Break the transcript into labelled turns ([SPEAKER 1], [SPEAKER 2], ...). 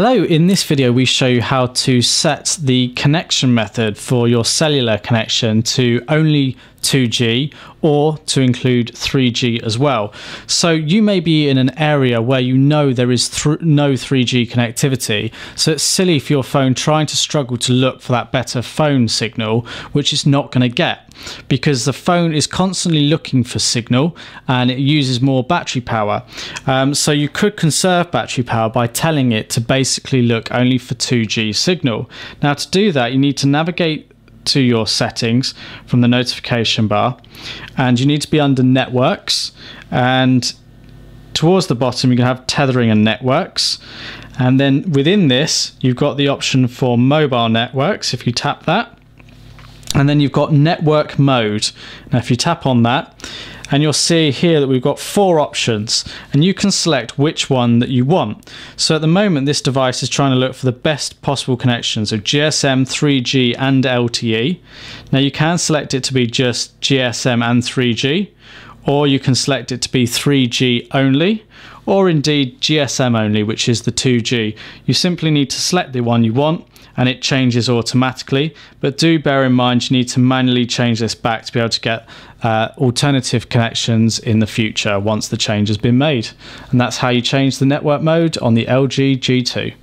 [SPEAKER 1] Hello, in this video we show you how to set the connection method for your cellular connection to only 2G or to include 3G as well. So you may be in an area where you know there is th no 3G connectivity, so it's silly for your phone trying to struggle to look for that better phone signal, which it's not going to get because the phone is constantly looking for signal and it uses more battery power. Um, so you could conserve battery power by telling it to basically look only for 2G signal. Now to do that you need to navigate to your settings from the notification bar and you need to be under networks and towards the bottom you can have tethering and networks and then within this you've got the option for mobile networks if you tap that and then you've got network mode now if you tap on that and you'll see here that we've got four options and you can select which one that you want. So at the moment this device is trying to look for the best possible connections of GSM, 3G and LTE. Now you can select it to be just GSM and 3G or you can select it to be 3G only or indeed GSM only which is the 2G. You simply need to select the one you want and it changes automatically. But do bear in mind you need to manually change this back to be able to get uh, alternative connections in the future once the change has been made. And that's how you change the network mode on the LG G2.